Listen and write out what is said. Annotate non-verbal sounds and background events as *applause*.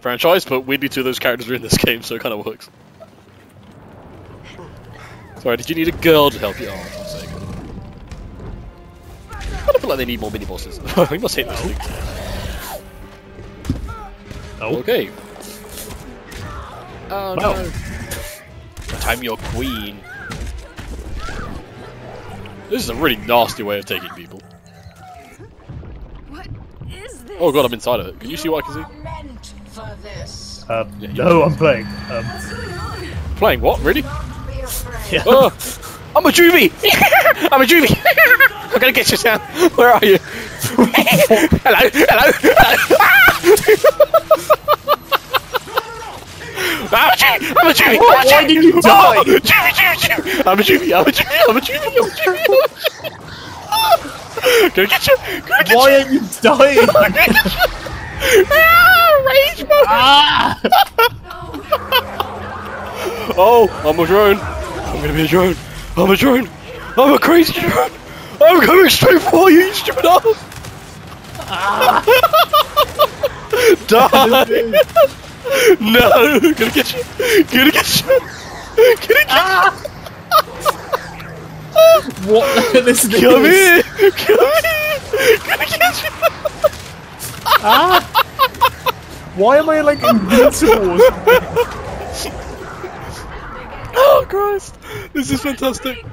franchise, but weirdly two of those characters are in this game, so it kind of works. Sorry, did you need a girl to help you? Oh, for fuck's sake. I don't feel like they need more mini bosses. *laughs* we must hit those things. Oh. Okay. Oh Well. no. But I'm your queen. This is a really nasty way of taking people. What is this? Oh god, I'm inside of it. Can you see what I can see? Meant. Um, Yeah, no, I'm playing. Um, What's going on? Playing what? Really? Yeah. Oh, *laughs* I'm a juvie! *laughs* I'm a juvie! *laughs* I'm gonna get you down. Where are you? hello, hello, hello! I'm a juvie! I'm a juvie! Why- why did you die? Oh, juvie, juvie, juvie! I'm a juvie! I'm a juvie! I'm a juvie! I'm a juvie! I'm a juvie! Gonna get you! Gonna get Why you! are you dying? Gonna get you! Ah, rage mode! Ah! *laughs* Oh, I'm a drone. I'm gonna be a drone. I'm a drone. I'm a crazy drone. I'm coming straight for you, you stupid ass. *laughs* Die! no! Gonna get you! Gonna get you! Gonna get you! What *laughs* this is? Come here! Come here! Gonna get you! Ah! Why am I like invincible? *laughs* Oh Christ! This is fantastic.